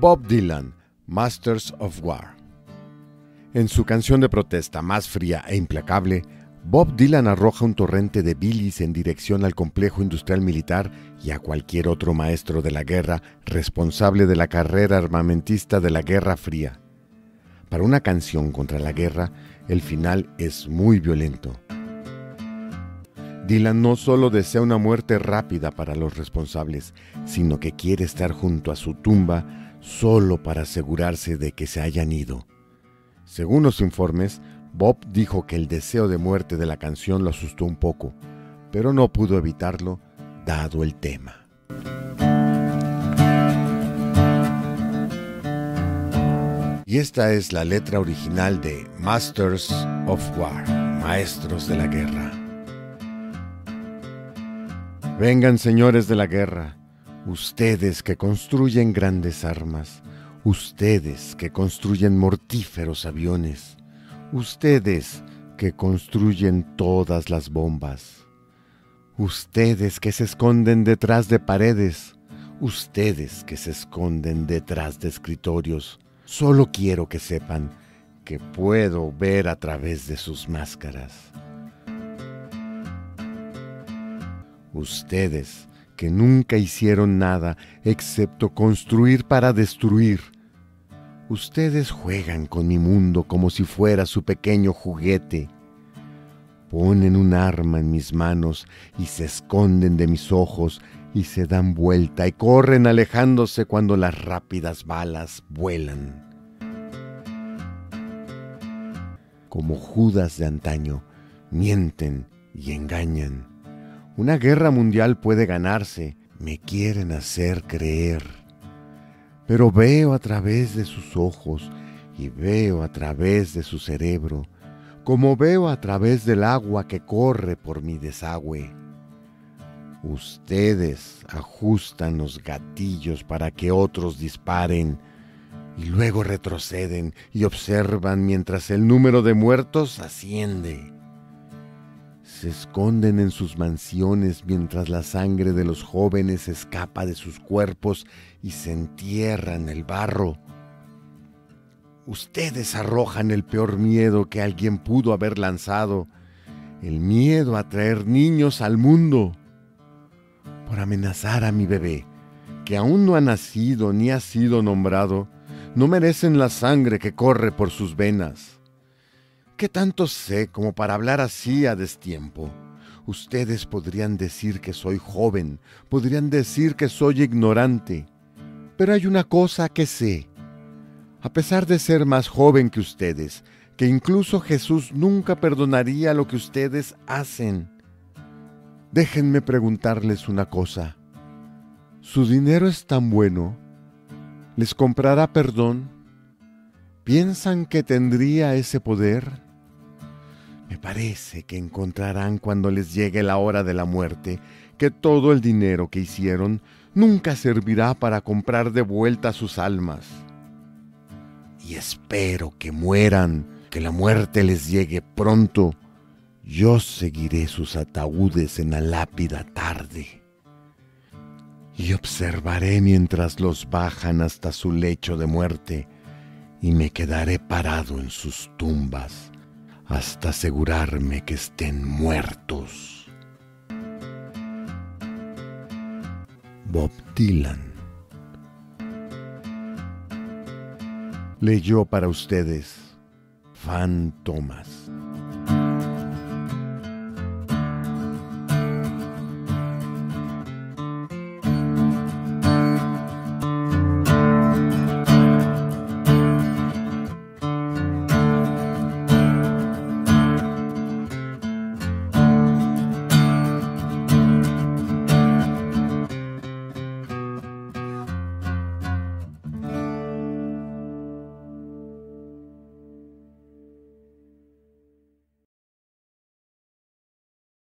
Bob Dylan, Masters of War. En su canción de protesta más fría e implacable, Bob Dylan arroja un torrente de bilis en dirección al complejo industrial militar y a cualquier otro maestro de la guerra responsable de la carrera armamentista de la Guerra Fría. Para una canción contra la guerra, el final es muy violento. Dylan no solo desea una muerte rápida para los responsables, sino que quiere estar junto a su tumba solo para asegurarse de que se hayan ido. Según los informes, Bob dijo que el deseo de muerte de la canción lo asustó un poco, pero no pudo evitarlo dado el tema. Y esta es la letra original de Masters of War, Maestros de la Guerra. Vengan señores de la guerra, ustedes que construyen grandes armas, ustedes que construyen mortíferos aviones, ustedes que construyen todas las bombas, ustedes que se esconden detrás de paredes, ustedes que se esconden detrás de escritorios, solo quiero que sepan que puedo ver a través de sus máscaras. Ustedes que nunca hicieron nada excepto construir para destruir. Ustedes juegan con mi mundo como si fuera su pequeño juguete. Ponen un arma en mis manos y se esconden de mis ojos y se dan vuelta y corren alejándose cuando las rápidas balas vuelan. Como Judas de antaño, mienten y engañan una guerra mundial puede ganarse, me quieren hacer creer. Pero veo a través de sus ojos y veo a través de su cerebro, como veo a través del agua que corre por mi desagüe. Ustedes ajustan los gatillos para que otros disparen y luego retroceden y observan mientras el número de muertos asciende se esconden en sus mansiones mientras la sangre de los jóvenes escapa de sus cuerpos y se entierra en el barro. Ustedes arrojan el peor miedo que alguien pudo haber lanzado, el miedo a traer niños al mundo, por amenazar a mi bebé, que aún no ha nacido ni ha sido nombrado, no merecen la sangre que corre por sus venas. ¿Qué tanto sé como para hablar así a destiempo? Ustedes podrían decir que soy joven, podrían decir que soy ignorante, pero hay una cosa que sé. A pesar de ser más joven que ustedes, que incluso Jesús nunca perdonaría lo que ustedes hacen. Déjenme preguntarles una cosa. ¿Su dinero es tan bueno? ¿Les comprará perdón? ¿Piensan que tendría ese poder? Me parece que encontrarán cuando les llegue la hora de la muerte que todo el dinero que hicieron nunca servirá para comprar de vuelta sus almas. Y espero que mueran, que la muerte les llegue pronto. Yo seguiré sus ataúdes en la lápida tarde. Y observaré mientras los bajan hasta su lecho de muerte, y me quedaré parado en sus tumbas hasta asegurarme que estén muertos. Bob Dylan leyó para ustedes Fan Thomas.